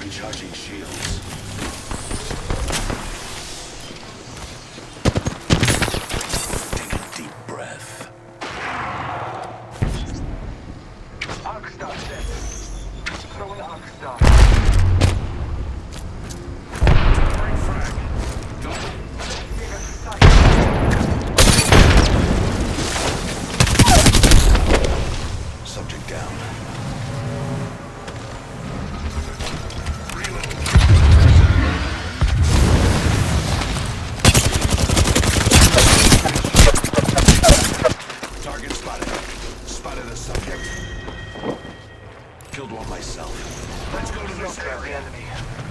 Recharging shields. Take a deep breath. Arc star set. Throwing arc star. Killed one myself. Let's go to this Look the area. enemy.